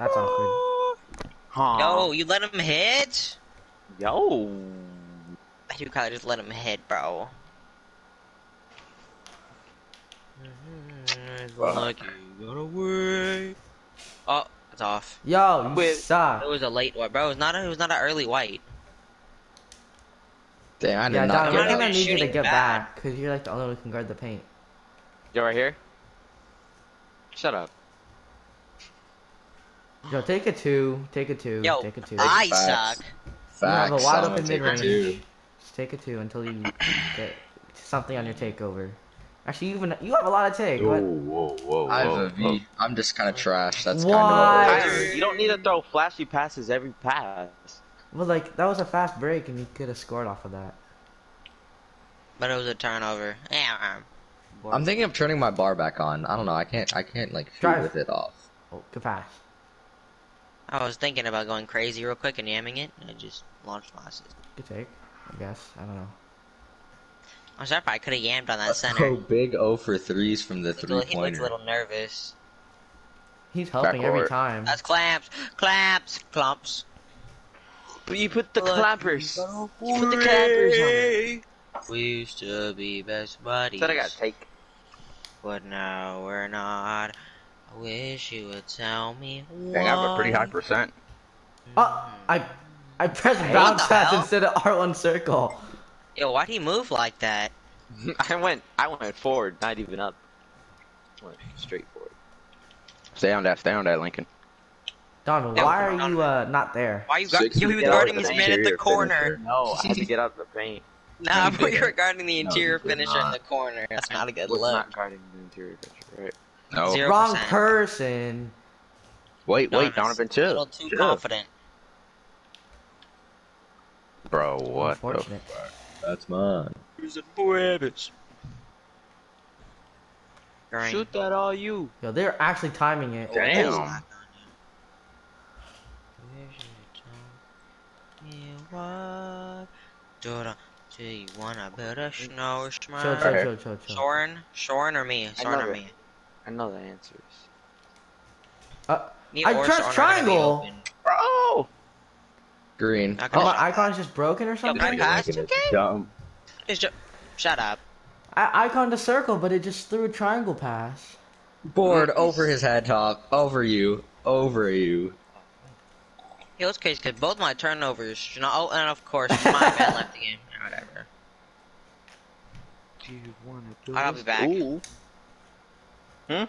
That's awkward. Huh. Yo, you let him hit? Yo. You gotta just let him hit, bro. Like you got away. Oh, it's off. Yo, you Wait. suck. It was a late white, bro. It was not. A, it was not an early white. Damn, I did Yeah, not Don, get we're not gonna even need you to get back. back because you're like the only one who can guard the paint. Yo, right here. Shut up. Yo, take a two. Take a two. Yo, take a two. I Facts. suck. You have a Facts, wide open mid range. two. Just take a two until you get something on your takeover. Actually, you even you have a lot of take. Whoa, whoa, whoa, I have whoa, a V. I'm just kind of trash. That's kind of Tyler, you don't need to throw flashy passes every pass. Well, like that was a fast break, and you could have scored off of that. But it was a turnover. Yeah. Um. I'm thinking of turning my bar back on. I don't know. I can't. I can't like shoot Drive. with it off. Oh, good pass. I was thinking about going crazy real quick and yamming it, and I just launched my assist. Good take. I guess. I don't know. I'm sorry if I could have yammed on that Let's center. go big O for threes from the He three looked- he looked a little nervous. He's helping every time. That's clamps, clamps, clumps. But you put the Look, clappers. you You put the clappers on it. We used to be best buddies, Said I got take. but now we're not. I wish you would tell me Dang, I have a pretty high percent. Oh, I I pressed Hey, bounce pass hell? instead of R1 circle. Yo, why'd he move like that? I went. I went forward, not even up. Went straight forward. Stay on that, stay on that, Lincoln. Donovan, Yeah, why are you uh not there? Why you got you were feet guarding out his man at the corner? finisher. No, I had to get out of the paint. Nah, No, but you you were guarding the interior you did finisher in the corner. That's not a good look. not guarding the interior picture, right? No. Zero Wrong person. Wait, wait, Donovan's Donovan, A little too chill. confident. Bro, what the Unfortunate. That's mine. Green. Shoot that all you. Yo, they're actually timing it. Damn. Do you wanna build a snow Chill, chill, chill, chill, chill. Soren? Soren or me? I Soren or that. me? I know the answers. Uh, Me I or pressed Soren are gonna be triangle. open. Bro! Green. Oh, my icon's just broken or something? can I pass Lincoln you, is Ken? dumb. It's ju- Shut up. I icon to circle, but it just threw a triangle pass. Board over his head top. Over you. Over you. It was crazy because both my turnovers, you know, oh, and of course, my man left the game. or Whatever. Do you wanna do I'll be this? back. Ooh. Hmm?